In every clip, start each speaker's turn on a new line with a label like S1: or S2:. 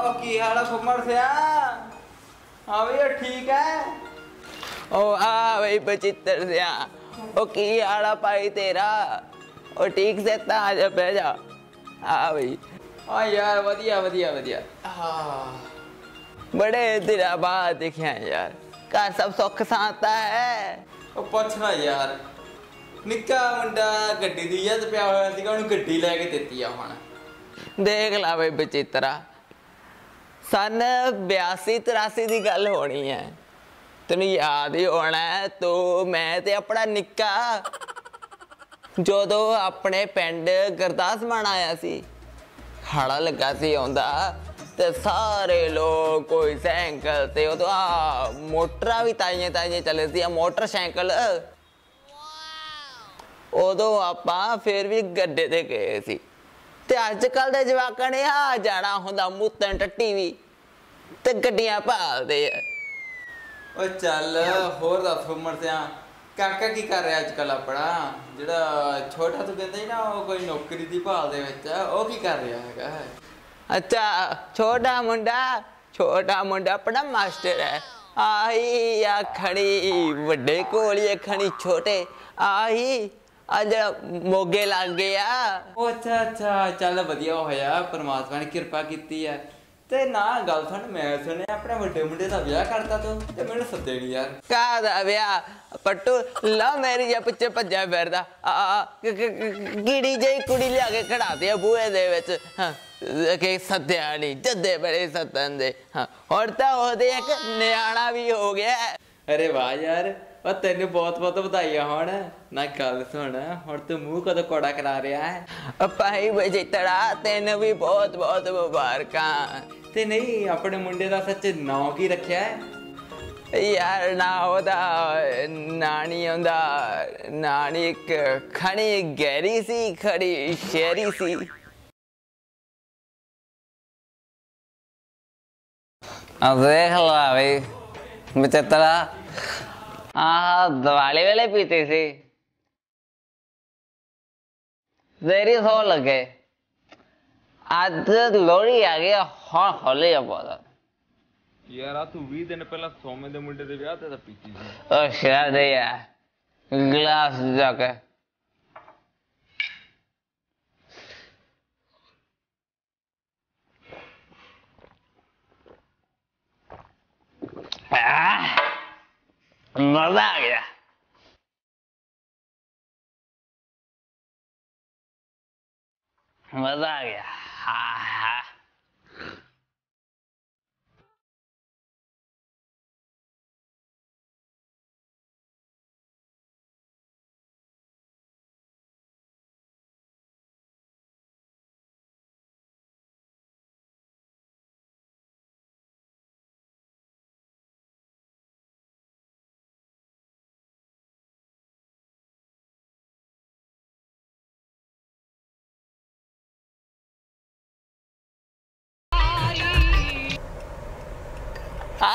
S1: ਉਹ ਕੀ ਹਾਲ ਆ ਫੁੱਮੜ ਸਿਆ? ਹਾਂ ਵੀ ਠੀਕ ਹੈ
S2: ਉਹ ਆ ਬਈ ਬਚਿੱਤਰ ਸਿਆ ਉਹ ਕੀ ਹਾਲਾ ਭਾਈ ਤੇਰਾ? ਉਹ ਠੀਕ ਸੇ ਤਾਂ ਆ ਜਾ ਬਹਿ ਜਾ। ਆ ਬਈ।
S1: ਆ ਯਾਰ ਵਧੀਆ ਵਧੀਆ ਵਧੀਆ। ਆ
S2: ਬੜੇ ਦਿਨਾਂ ਬਾਅਦ ਦੇਖਿਆ ਯਾਰ ਘਰ ਸਭ ਸੁੱਖ ਸਾਂਤਾ ਹੈ?
S1: ਉਹ ਪੁੱਛਣਾ ਯਾਰ ਨਿੱਕਾ ਮੁੰਡਾ ਗੱਡੀ ਦੀ ਯਾਦ ਪਿਆ ਹੋਇਆ ਸੀਗਾ ਉਹਨੂੰ ਗੱਡੀ ਲੈ ਕੇ ਦਿੱਤੀ ਆ ਹੁਣ।
S2: ਦੇਖ ਲਾ ਬਈ ਬਚਿੱਤਰਾ ਸਨ 82 83 ਦੀ ਗੱਲ ਹੋਣੀ ਹੈ ਤੈਨੂੰ ਯਾਦ ਹੀ ਹੋਣਾ ਤੂੰ ਮੈਂ ਤੇ ਆਪਣਾ ਨਿੱਕਾ। ਜਦੋਂ ਆਪਣੇ ਪਿੰਡ ਗੁਰਦਾਸਮਾਨ ਆਇਆ ਸੀ ਹਾੜਾ ਲੱਗਾ ਸੀ ਆਉਂਦਾ ਤੇ ਸਾਰੇ ਲੋਕ ਕੋਈ ਸਾਈਕਲ ਤੇ ਉਦੋਂ ਆ ਮੋਟਰਾਂ ਵੀ ਤਾਈਆਂ ਤਾਈਆਂ ਚੱਲੇ ਸੀ ਆ ਮੋਟਰਸਾਈਕਲ। ਉਦੋਂ ਆਪਾਂ ਫਿਰ ਵੀ ਗੱਡੇ ਤੇ ਗਏ ਸੀ। ਤੇ ਅੱਜ ਕੱਲ ਦੇ ਜਵਾਕਾਂ ਨੇ ਆ ਜਾਣਾ ਹੁੰਦਾ ਮੂਤਨ ਟੱਟੀ ਵੀ ਤੇ ਗੱਡੀਆਂ ਭਾਲਦੇ ਆ।
S1: ਓ ਚੱਲ ਹੋਰ ਦੱਸ ਫੁੱਮੜ ਸਿਆ ਕਾਕਾ ਕੀ ਕਰ ਰਿਹਾ ਅੱਜ ਕੱਲ ਆਪਣਾ? ਜਿਹੜਾ ਛੋਟਾ ਤੂੰ ਕਹਿੰਦਾ ਨਾ ਉਹ ਕੋਈ ਨੌਕਰੀ ਦੀ ਭਾਲ ਦੇ ਵਿੱਚ ਆ, ਉਹ ਕੀ ਕਰ ਰਿਹਾ ਹੈਗਾ?
S2: ਅੱਛਾ ਛੋਟਾ ਮੁੰਡਾ ਛੋਟਾ ਮੁੰਡਾ ਆਪਣਾ ਮਾਸਟਰ ਹੈ। ਆਹੀ ਆ ਖਣੀ ਵੱਡੇ ਕੋਲੀਏ ਖਣੀ ਛੋਟੇ ਆਹੀ ਅੱਜ ਮੋਗੇ ਲੱਗ ਗਿਆ।
S1: ਉਹ ਅੱਛਾ ਅੱਛਾ। ਚੱਲ ਵਧੀਆ ਹੋਇਆ ਪਰਮਾਤਮਾ ਨੇ ਕਿਰਪਾ ਕੀਤੀ ਹੈ ਤੇ ਨਾ ਗੱਲ ਸੁਣ ਮੈਂ ਸੁਣਿਆ ਆਪਣੇ ਵੱਡੇ ਮੁੰਡੇ ਦਾ ਵਿਆਹ ਕਰਤਾ ਤੂੰ ਤੇ ਮੈਨੂੰ ਸੱਦੇ ਨਹੀਂ ਯਾਰ।
S2: ਕਾਹਦਾ ਵਿਆਹ। ਪੱਟੂ ਲਾ ਮੇਰੀ ਜਾਂ ਪਿੱਛੇ ਭੱਜਿਆ ਫਿਰਦਾ। ਆ ਆ, ਕੀੜੀ ਜਿਹੀ ਕੁੜੀ ਲਿਆ ਕੇ ਖੜਾਤੇ ਆ ਬੂਹੇ ਦੇ ਵਿੱਚ। ਹਾਂ ਕਿ ਸੱਦਿਆ ਨਹੀਂ ਜੱਦੇ ਬੜੇ ਸੱਦਣ ਦੇ। ਹਾਂ ਹੁਣ ਤਾਂ ਉਹਦੇ ਇੱਕ ਨਿਆਣਾ ਵੀ ਹੋ ਗਿਆ।
S1: ਅਰੇ ਵਾਹ ਯਾਰ ਉਹ ਤੈਨੂੰ ਬਹੁਤ ਬਹੁਤ ਵਧਾਈਆਂ ਹੋਣ। ਨਾ ਗੱਲ ਸੁਣ ਹੁਣ ਤੂੰ ਮੂੰਹ ਕਦੋਂ ਕੋੜਾ ਕਰਾ ਰਿਹਾ ਹੈ?
S2: ਉਹ ਭਾਈ ਬਜਿੱਤੜਾ ਤੈਨੂੰ ਵੀ ਬਹੁਤ ਬਹੁਤ ਮੁਬਾਰਕਾਂ।
S1: ਤੇ ਨਹੀਂ ਆਪਣੇ ਮੁੰਡੇ ਦਾ ਸੱਚ ਨਾਂ ਕੀ ਰੱਖਿਆ ਹੈ?
S2: ਯਾਰ ਨਾ ਉਹਦਾ ਨਾਨੀ ਹੁੰਦਾ ਨਾਨੀ ਇੱਕ ਖਣੀ ਗਹਿਰੀ ਸੀ ਖੜੀ ਸ਼ੇਰੀ ਸੀ। ਆ ਦੇਖ ਲਾ ਬਈ ਬਚਤਰਾ ਆ ਦਿਵਾਲੀ ਵੇਲੇ ਪੀਤੀ ਸੀ। ਦੇਰੀ ਸੋ ਲੱਗੇ। ਅੱਜ ਲੋੜੀ ਆ ਗਿਆ ਹੁਣ ਹੋਲੇ ਆ ਪਤਾ
S3: ਯਾਰ ਆ ਤੂੰ 20 ਦਿਨ ਪਹਿਲਾਂ ਸੋਮੇ ਦੇ ਮੁੰਡੇ ਦੇ ਵਿਆਹ ਤੇ ਤਾਂ ਪੀਤੀ ਸੀ।
S2: ਉਹ ਸ਼ਰਾਬ ਦੇ ਯਾਰ ਗਲਾਸ ਜਾ ਕੇ। ਆਹ, ਮਜ਼ਾ ਆ ਗਿਆ ਮਜ਼ਾ ਆ ਗਿਆ ਹਾਂ ਹਾਂ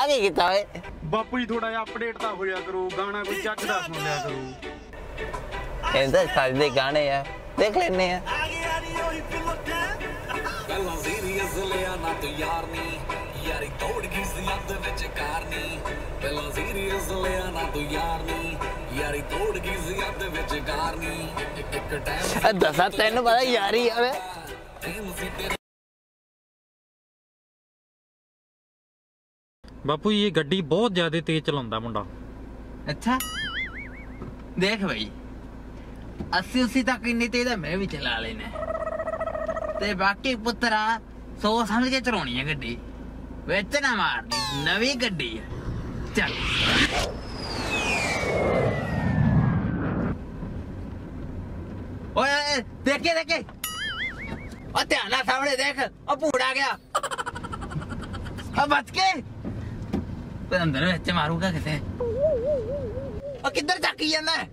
S2: ਆ ਕੀ ਕੀਤਾ ਓਏ।
S4: ਬਾਪੂ ਜੀ ਥੋੜਾ ਜਿਹਾ ਅਪਡੇਟ ਤਾਂ ਹੋਇਆ ਕਰੋ ਗਾਣਾ ਕੋਈ ਚੱਕ ਦਾ ਸੁਣ ਲਿਆ ਕਰੋ।
S2: ਇਹਦਾ ਸਾਡੇ ਗਾਣੇ ਆ ਦੇਖ ਲੈਨੇ ਆ।
S5: ਪਹਿਲਾਂ ਸੀਰੀਅਸ ਲਿਆ ਨਾ ਤੂੰ ਯਾਰ ਤੋੜ ਗਈ ਅੱਧ ਵਿੱਚ ਕਾਰਨੀ ਪਹਿਲਾਂ ਸੀਰੀਅਸ ਲਿਆ ਨਾ ਤੂੰ ਯਾਰ ਨੀ ਯਾਰੀ ਤੋੜ ਗਈ ਅੱਧ ਵਿੱਚ ਕਾਰਨੀ ਇੱਕ ਇੱਕ ਟਾਈਮ
S2: ਆ ਦੱਸਾਂ ਤੈਨੂੰ ਪਤਾ ਯਾਰੀ ਓਏ
S5: ਟਾਈਮ ਸੀ ਤੇਰਾ
S4: ਬਾਪੂ ਜੀ, ਇਹ ਗੱਡੀ ਬਹੁਤ ਜ਼ਿਆਦਾ ਤੇਜ਼ ਚਲਾਉਂਦਾ ਮੁੰਡਾ।
S2: ਅੱਛਾ। ਦੇਖ ਬਈ 80 80 ਤੱਕ ਇੰਨੀ ਤੇਜ਼ ਤਾਂ ਮੈਂ ਵੀ ਚਲਾ ਲੈਣਾ ਤੇ ਬਾਕੀ ਪੁੱਤਰਾ ਸੋਚ ਸਮਝ ਕੇ ਚਲਾਉਣੀ ਹੈ ਗੱਡੀ। ਵਿੱਚ ਨਾ ਮਾਰਨੀ, ਨਵੀਂ ਗੱਡੀ ਹੈ ਚੱਲ। ਓਏ ਦੇਖੇ ਦੇਖੇ। ਉਹ ਧਿਆਨ ਨਾਲ ਸਾਹਮਣੇ ਦੇਖ ਉਹ ਭੂੜਾ ਗਿਆ। ਆ ਬਚ ਕੇ ਤੇ ਅੰਦਰ ਵਿੱਚ ਮਾਰੂਗਾ ਕਿਤੇ। ਉਹ ਕਿੱਧਰ ਚੱਕੀ ਜਾਂਦਾ? ਹੈ?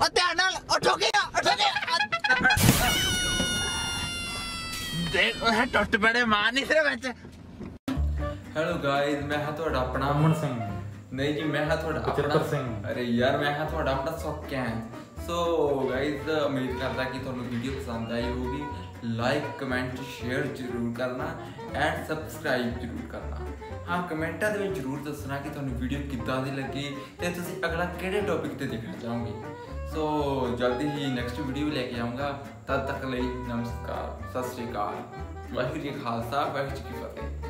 S2: ਉਹ ਧਿਆਨ ਨਾਲ ਉੱਠੋ ਗਿਆ ਉੱਠੋ ਗਿਆ ਦੇਖ ਉਹ ਟੁੱਟ ਪੜੇ ਮਾਰ ਨਹੀਂ ਸਿਰ ਵਿੱਚ।
S1: ਹੈਲੋ ਗਾਇਜ਼ ਮੈਂ ਹਾਂ ਤੁਹਾਡਾ ਆਪਣਾ
S4: ਅਮਨ ਸਿੰਘ।
S1: ਨਹੀਂ ਜੀ ਮੈਂ ਹਾਂ ਤੁਹਾਡਾ ਆਪਣਾ
S4: ਸਿੰਘ।
S1: ਅਰੇ ਯਾਰ ਮੈਂ ਹਾਂ ਤੁਹਾਡਾ ਆਪਣਾ ਸੁੱਕਿਆ ਸੋ ਗਾਇਜ਼ ਉਮੀਦ ਕਰਦਾ ਕਿ ਤੁਹਾਨੂੰ ਵੀਡੀਓ ਪਸੰਦ ਆਈ ਹੋਊਗੀ ਲਾਈਕ ਕਮੈਂਟ ਸ਼ੇਅਰ ਜ਼ਰੂਰ ਕਰਨਾ ਐਂਡ ਸਬਸਕ੍ਰਾਈਬ ਜ਼ਰੂਰ ਕਰਨਾ ਹਾਂ ਕਮੈਂਟਾਂ ਦੇ ਵਿੱਚ ਜ਼ਰੂਰ ਦੱਸਣਾ ਕਿ ਤੁਹਾਨੂੰ ਵੀਡੀਓ ਕਿੱਦਾਂ ਦੀ ਲੱਗੀ ਤੇ ਤੁਸੀਂ ਅਗਲਾ ਕਿਹੜੇ ਟੌਪਿਕ ਤੇ ਦੇਖਣਾ ਚਾਹੋਗੇ ਸੋ ਜਲਦੀ ਹੀ ਨੈਕਸਟ ਵੀਡੀਓ ਲੈ ਕੇ ਆਉਂਗਾ ਤਦ ਤੱਕ ਲਈ ਨਮਸਕਾਰ ਸਤਿ ਸ਼੍ਰੀ ਅਕਾਲ ਵਾਹਿਗੁਰੂ ਜੀ ਖਾਲਸਾ ਵਾਹਿਗੁਰੂ ਜੀ ਕੀ ਫਤਿਹ